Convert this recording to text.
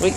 Ui.